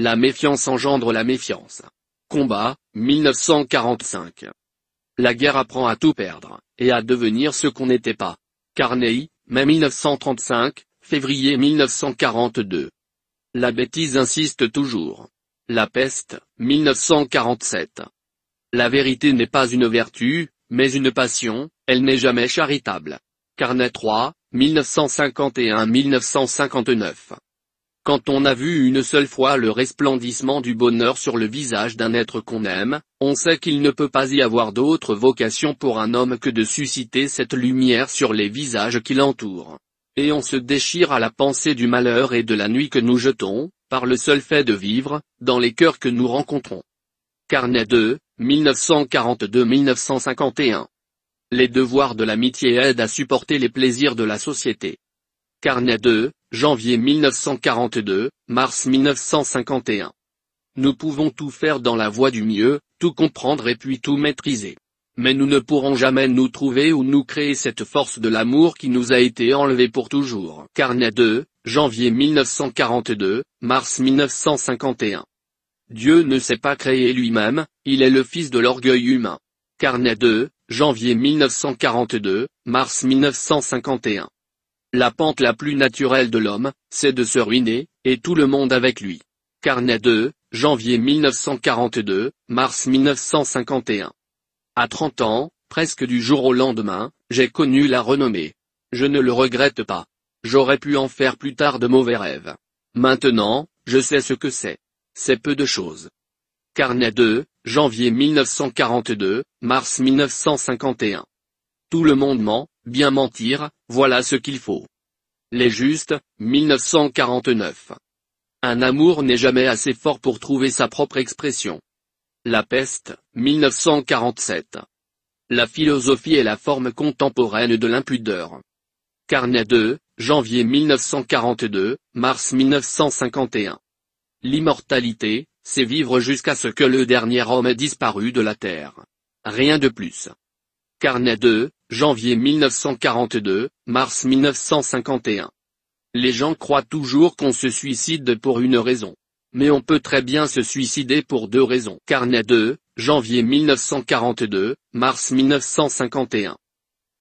La méfiance engendre la méfiance. Combat, 1945. La guerre apprend à tout perdre, et à devenir ce qu'on n'était pas. Carney, mai 1935, février 1942. La bêtise insiste toujours. La peste, 1947. La vérité n'est pas une vertu, mais une passion, elle n'est jamais charitable. Carnet 3, 1951-1959. Quand on a vu une seule fois le resplendissement du bonheur sur le visage d'un être qu'on aime, on sait qu'il ne peut pas y avoir d'autre vocation pour un homme que de susciter cette lumière sur les visages qui l'entourent et on se déchire à la pensée du malheur et de la nuit que nous jetons, par le seul fait de vivre, dans les cœurs que nous rencontrons. Carnet 2, 1942-1951. Les devoirs de l'amitié aident à supporter les plaisirs de la société. Carnet 2, janvier 1942, mars 1951. Nous pouvons tout faire dans la voie du mieux, tout comprendre et puis tout maîtriser mais nous ne pourrons jamais nous trouver ou nous créer cette force de l'amour qui nous a été enlevée pour toujours. Carnet 2, janvier 1942, mars 1951. Dieu ne s'est pas créé lui-même, il est le fils de l'orgueil humain. Carnet 2, janvier 1942, mars 1951. La pente la plus naturelle de l'homme, c'est de se ruiner, et tout le monde avec lui. Carnet 2, janvier 1942, mars 1951. À 30 ans, presque du jour au lendemain, j'ai connu la renommée. Je ne le regrette pas. J'aurais pu en faire plus tard de mauvais rêves. Maintenant, je sais ce que c'est. C'est peu de choses. Carnet 2, janvier 1942, mars 1951. Tout le monde ment, bien mentir, voilà ce qu'il faut. Les justes, 1949. Un amour n'est jamais assez fort pour trouver sa propre expression. La peste, 1947. La philosophie est la forme contemporaine de l'impudeur. Carnet 2, janvier 1942, mars 1951. L'immortalité, c'est vivre jusqu'à ce que le dernier homme ait disparu de la terre. Rien de plus. Carnet 2, janvier 1942, mars 1951. Les gens croient toujours qu'on se suicide pour une raison. Mais on peut très bien se suicider pour deux raisons. Carnet 2, janvier 1942, mars 1951.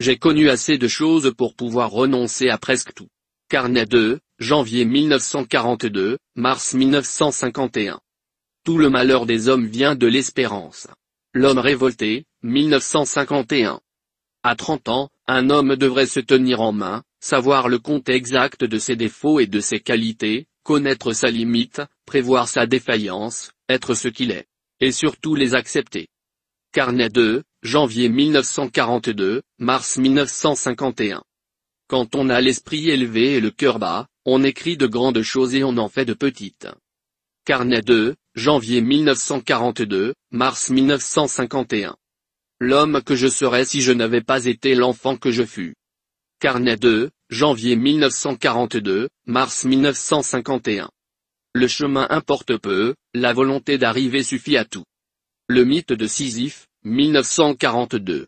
J'ai connu assez de choses pour pouvoir renoncer à presque tout. Carnet 2, janvier 1942, mars 1951. Tout le malheur des hommes vient de l'espérance. L'homme révolté, 1951. À 30 ans, un homme devrait se tenir en main, savoir le compte exact de ses défauts et de ses qualités, connaître sa limite, prévoir sa défaillance, être ce qu'il est. Et surtout les accepter. Carnet 2, janvier 1942, mars 1951. Quand on a l'esprit élevé et le cœur bas, on écrit de grandes choses et on en fait de petites. Carnet 2, janvier 1942, mars 1951. L'homme que je serais si je n'avais pas été l'enfant que je fus. Carnet 2, janvier 1942, mars 1951. Le chemin importe peu, la volonté d'arriver suffit à tout. Le mythe de Sisyphe, 1942.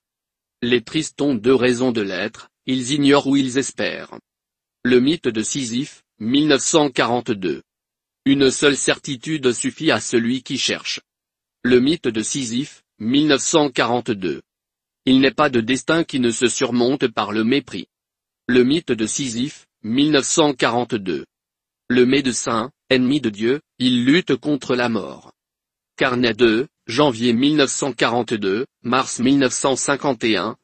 Les tristes ont deux raisons de l'être, ils ignorent ou ils espèrent. Le mythe de Sisyphe, 1942. Une seule certitude suffit à celui qui cherche. Le mythe de Sisyphe, 1942. Il n'est pas de destin qui ne se surmonte par le mépris. Le mythe de Sisyphe, 1942. Le médecin, ennemi de Dieu, il lutte contre la mort. Carnet 2, janvier 1942, mars 1951,